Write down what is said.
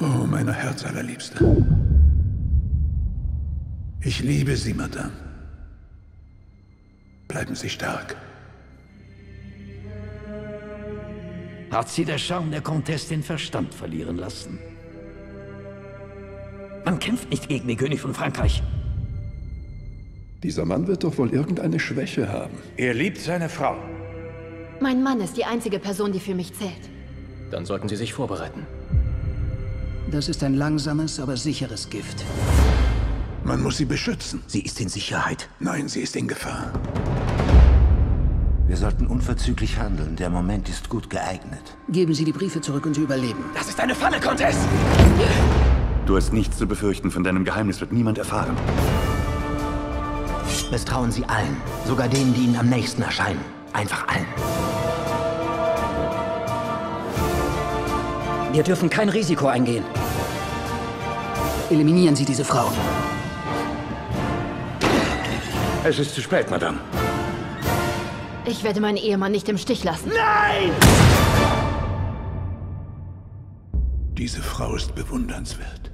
Oh, meine Herzallerliebste. Ich liebe Sie, Madame. Bleiben Sie stark. Hat sie der Charme der Comtesse den Verstand verlieren lassen? Man kämpft nicht gegen den König von Frankreich. Dieser Mann wird doch wohl irgendeine Schwäche haben. Er liebt seine Frau. Mein Mann ist die einzige Person, die für mich zählt. Dann sollten Sie sich vorbereiten. Das ist ein langsames, aber sicheres Gift. Man muss sie beschützen. Sie ist in Sicherheit. Nein, sie ist in Gefahr. Wir sollten unverzüglich handeln. Der Moment ist gut geeignet. Geben Sie die Briefe zurück und Sie überleben. Das ist eine Falle, Comtesse! Du hast nichts zu befürchten. Von deinem Geheimnis wird niemand erfahren. Misstrauen Sie allen. Sogar denen, die Ihnen am nächsten erscheinen. Einfach allen. Wir dürfen kein Risiko eingehen. Eliminieren Sie diese Frau. Es ist zu spät, Madame. Ich werde meinen Ehemann nicht im Stich lassen. Diese Frau ist bewundernswert.